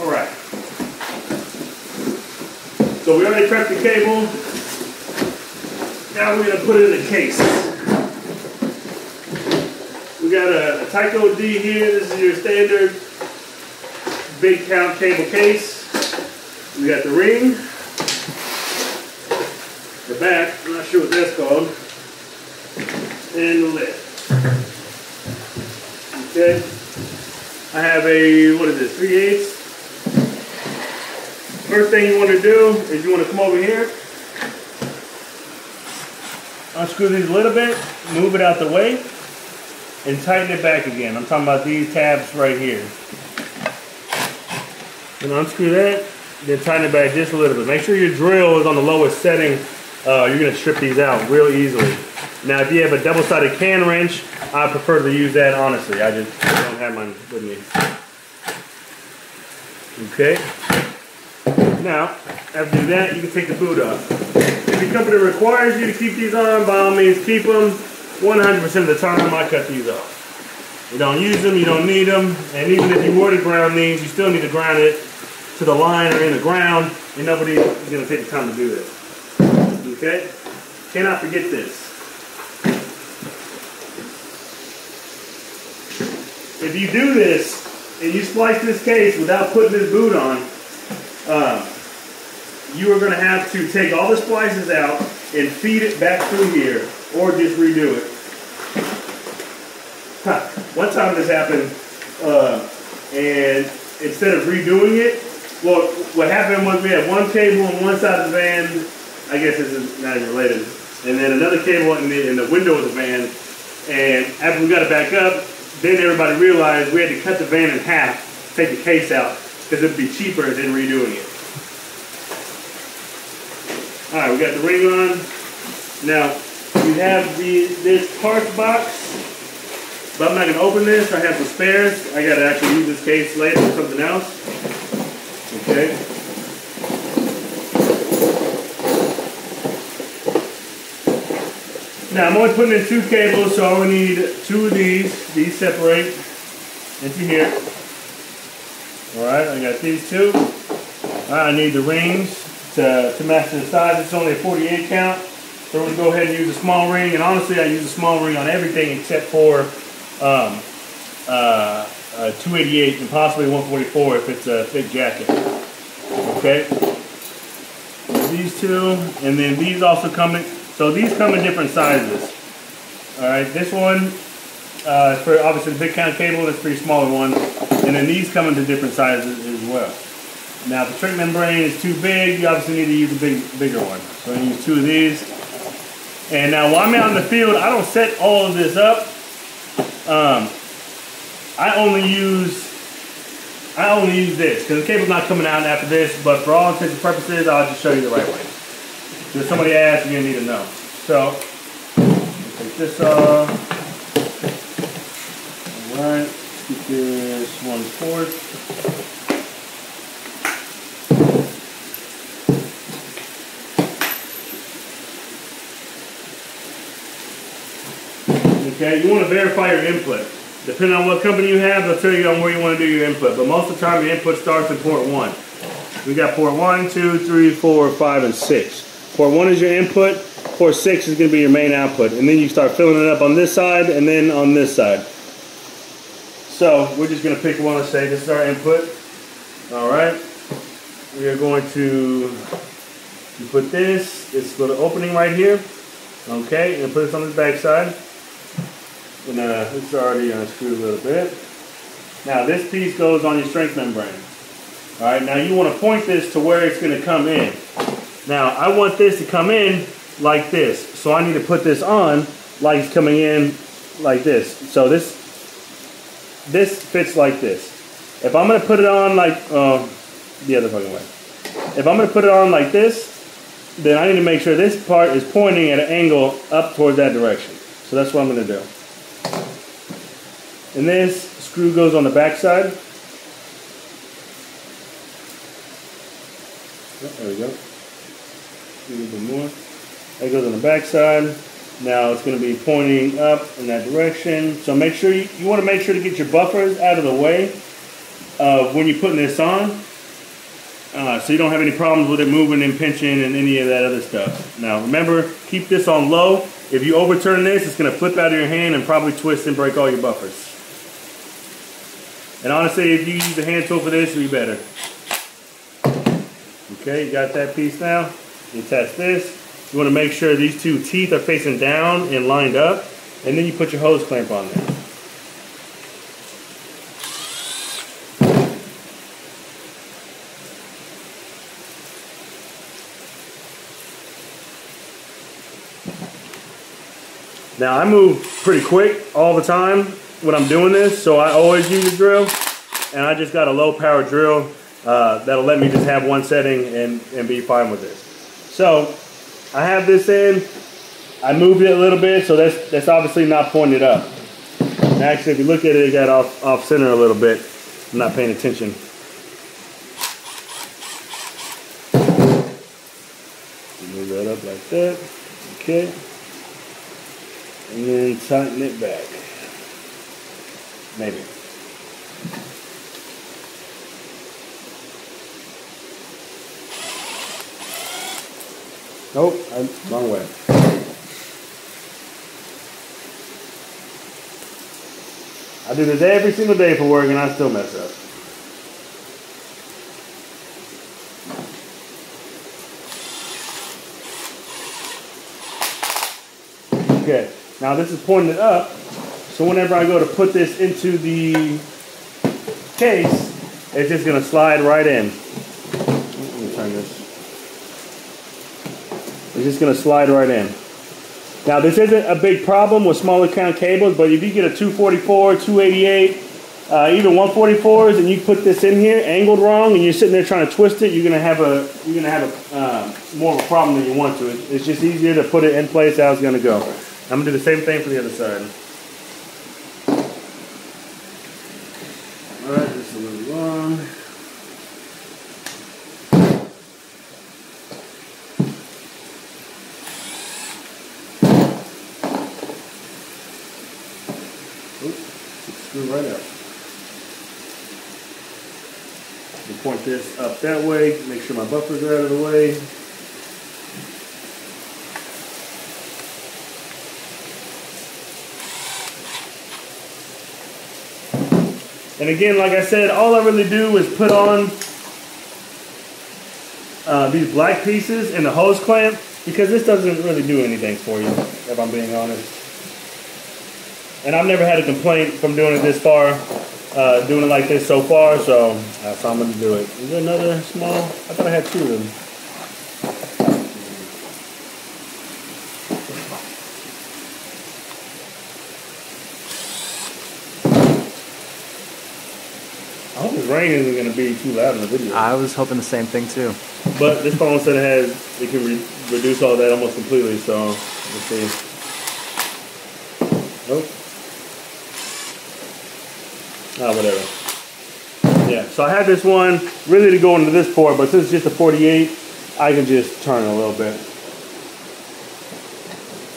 All right. So we already prepped the cable. Now we're gonna put it in a case. We got a, a Tyco D here. This is your standard big count cable case. We got the ring, the back, I'm not sure what that's called, and the lid. Okay. I have a, what is it, 3 eighths. First thing you want to do is you want to come over here, unscrew these a little bit, move it out the way, and tighten it back again. I'm talking about these tabs right here. And unscrew that, then tighten it back just a little bit. Make sure your drill is on the lowest setting. Uh, you're gonna strip these out real easily. Now, if you have a double-sided can wrench, I prefer to use that honestly. I just don't have mine with me. Okay. Now, after that, you can take the boot off. If your company requires you to keep these on, by all means keep them. 100% of the time, I cut these off. You don't use them, you don't need them, and even if you were to ground these, you still need to ground it to the line or in the ground, and nobody is going to take the time to do that. Okay? Cannot forget this. If you do this, and you splice this case without putting this boot on, uh, you are going to have to take all the splices out and feed it back through here, or just redo it. Huh. One time this happened, uh, and instead of redoing it, well, what happened was we had one cable on one side of the van. I guess this is not even related. And then another cable in the, in the window of the van. And after we got it back up, then everybody realized we had to cut the van in half, take the case out, because it'd be cheaper than redoing it. All right, we got the ring on. Now, you have the this parts box, but I'm not gonna open this. I have some spares. I gotta actually use this case later for something else. Okay. Now I'm only putting in two cables, so I only need two of these. These separate into here. Alright, I got these two. I need the rings to, to match the size. It's only a 48 count. So we're going to go ahead and use a small ring. And honestly, I use a small ring on everything except for um, uh, uh, 288 and possibly 144 if it's a thick jacket. Okay. These two, and then these also come in. So these come in different sizes. All right, this one uh, for obviously the big count cable. That's pretty smaller one, and then these come into different sizes as well. Now, if the trick membrane is too big, you obviously need to use a big, bigger one. So I use two of these. And now while I'm out in the field, I don't set all of this up. Um, I only use I only use this because the cable's not coming out after this, but for all intents and purposes, I'll just show you the right way. If somebody asks, you're gonna need to know. So, take this off. All right, one fourth. Okay, you want to verify your input. Depending on what company you have, they'll tell you on where you want to do your input. But most of the time, your input starts in port one. We got port one, two, three, four, five, and six. Port one is your input. Port six is going to be your main output. And then you start filling it up on this side and then on this side. So we're just going to pick one and say this is our input. All right. We are going to put this, this little opening right here. Okay, and put this on the back side. And uh, it's already unscrewed a little bit. Now this piece goes on your strength membrane. All right, now you want to point this to where it's going to come in. Now I want this to come in like this. So I need to put this on like it's coming in like this. So this, this fits like this. If I'm going to put it on like, uh, the other fucking way. If I'm to put it on like this, then I need to make sure this part is pointing at an angle up towards that direction. So that's what I'm going to do. And this screw goes on the back side. Oh, there we go. A little bit more. That goes on the back side. Now it's going to be pointing up in that direction. So make sure you, you want to make sure to get your buffers out of the way when you're putting this on. Uh, so you don't have any problems with it moving and pinching and any of that other stuff. Now remember, keep this on low. If you overturn this, it's gonna flip out of your hand and probably twist and break all your buffers. And honestly, if you use a hand tool for this, it'll be better. Okay, you got that piece now. You test this. You wanna make sure these two teeth are facing down and lined up. And then you put your hose clamp on there. Now I move pretty quick all the time when I'm doing this, so I always use a drill. And I just got a low power drill uh, that'll let me just have one setting and, and be fine with it. So I have this in, I moved it a little bit, so that's, that's obviously not pointed up. And actually, if you look at it, it got off, off center a little bit. I'm not paying attention. Move that up like that. Okay and then tighten it back. Maybe. Nope, I'm wrong way. I do this every single day for work and I still mess up. Okay. Now this is pointed up, so whenever I go to put this into the case, it's just gonna slide right in. Let me turn this. It's just gonna slide right in. Now this isn't a big problem with smaller count cables, but if you get a 244, 288, uh, even 144s, and you put this in here angled wrong, and you're sitting there trying to twist it, you're gonna have a you're gonna have a uh, more of a problem than you want to. It's just easier to put it in place how it's gonna go. I'm gonna do the same thing for the other side. All right, this is a little long. Right up. We point this up that way, make sure my buffers are out of the way. And again, like I said, all I really do is put on uh, these black pieces and the hose clamp because this doesn't really do anything for you, if I'm being honest. And I've never had a complaint from doing it this far, uh, doing it like this so far, so that's how I'm going to do it. Is there another small? I thought I had two of them. I hope this rain isn't going to be too loud in the video. I was hoping the same thing too. But this phone said it has, it can re reduce all that almost completely, so let's see. Nope. Ah, whatever. Yeah, so I have this one really to go into this port, but since it's just a 48, I can just turn a little bit.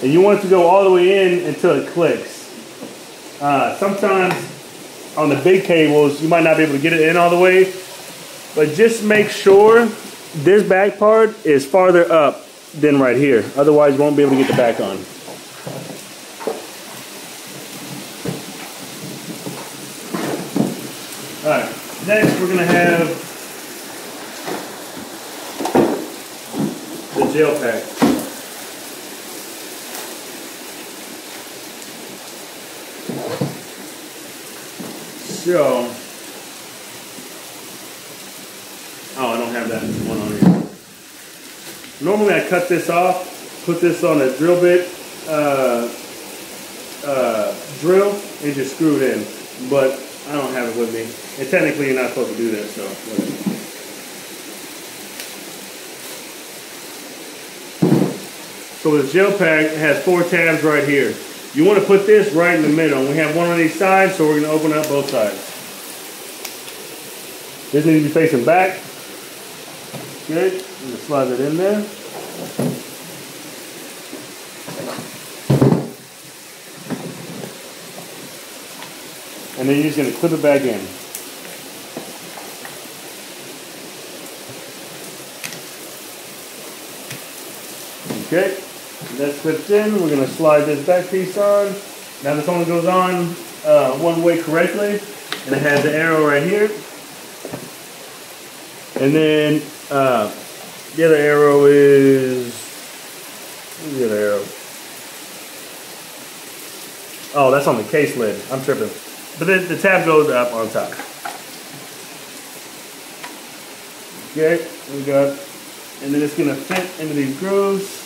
And you want it to go all the way in until it clicks. Uh, sometimes on the big cables, you might not be able to get it in all the way, but just make sure this back part is farther up than right here. Otherwise, you won't be able to get the back on. All right, next we're gonna have the gel pack. So, oh, I don't have that one on here. Normally I cut this off, put this on a drill bit, uh, uh, drill, and just screw it in. But I don't have it with me. And technically you're not supposed to do that, so. So the gel pack has four tabs right here. You want to put this right in the middle. We have one on each side, so we're going to open up both sides. This needs to be facing back. Good. Slide it in there. and then you're just going to clip it back in. Okay, that's clipped in. We're going to slide this back piece on. Now this only goes on uh, one way correctly, and it has the arrow right here. And then uh, the other arrow is, where's the other arrow? Oh, that's on the case lid. I'm tripping. But then the tab goes up on top. Okay, we got, and then it's gonna fit into these grooves.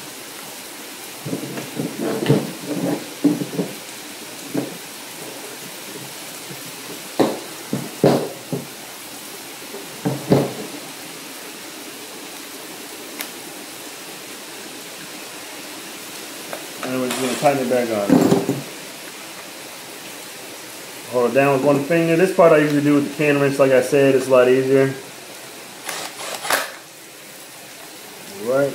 And we're just gonna tighten it back on. Hold it down with one finger. This part I usually do with the can wrench, like I said, it's a lot easier. Right.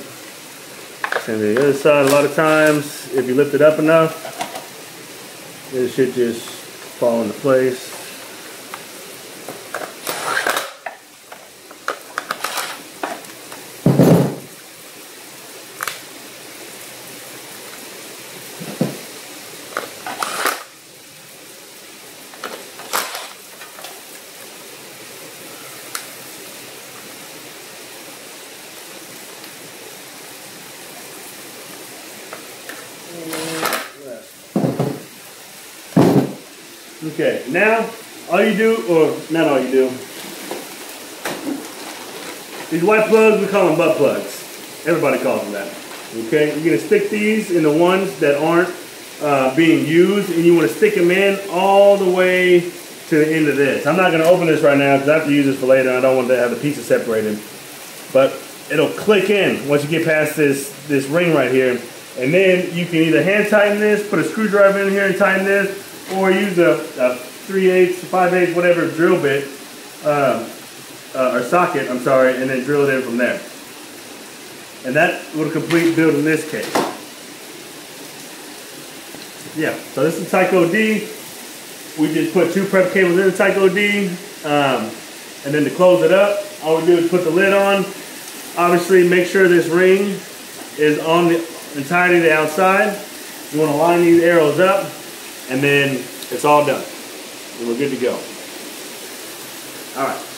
And the other side, a lot of times, if you lift it up enough, it should just fall into place. Okay, now all you do, or not all you do, these white plugs, we call them butt plugs. Everybody calls them that. Okay, you're gonna stick these in the ones that aren't uh, being used, and you want to stick them in all the way to the end of this. I'm not gonna open this right now because I have to use this for later. I don't want to have the pieces separated, but it'll click in once you get past this this ring right here, and then you can either hand tighten this, put a screwdriver in here and tighten this, or use a, a 3 8 5 8 whatever drill bit, um, uh, or socket, I'm sorry, and then drill it in from there. And that will complete build in this case. Yeah, so this is Tyco D. We just put two prep cables in the Tyco D. Um, and then to close it up, all we do is put the lid on. Obviously, make sure this ring is on the entirety of the outside. You want to line these arrows up and then it's all done. And we're good to go. All right.